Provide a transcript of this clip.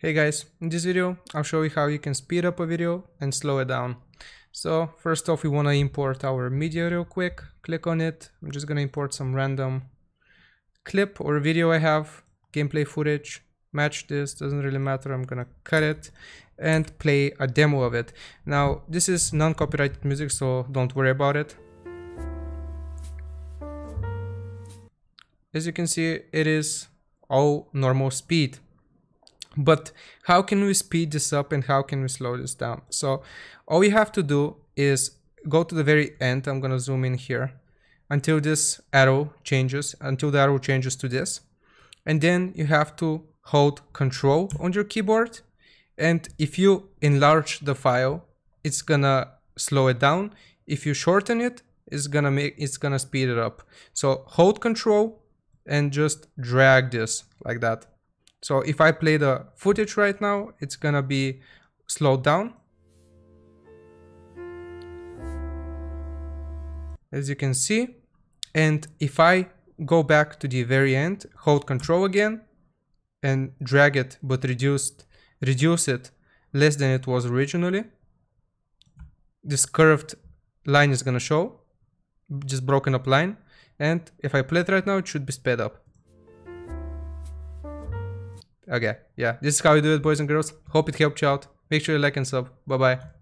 Hey guys, in this video I'll show you how you can speed up a video and slow it down. So first off we want to import our media real quick, click on it, I'm just gonna import some random clip or video I have, gameplay footage, match this, doesn't really matter, I'm gonna cut it and play a demo of it. Now this is non-copyrighted music so don't worry about it. As you can see it is all normal speed but how can we speed this up and how can we slow this down? So all you have to do is go to the very end. I'm going to zoom in here until this arrow changes, until the arrow changes to this. And then you have to hold control on your keyboard. And if you enlarge the file, it's gonna slow it down. If you shorten it, it's gonna make it's gonna speed it up. So hold control and just drag this like that. So if I play the footage right now, it's gonna be slowed down. As you can see. And if I go back to the very end, hold control again and drag it but reduced, reduce it less than it was originally, this curved line is gonna show, just broken up line. And if I play it right now, it should be sped up. Okay, yeah, this is how you do it, boys and girls. Hope it helped you out. Make sure you like and sub. Bye bye.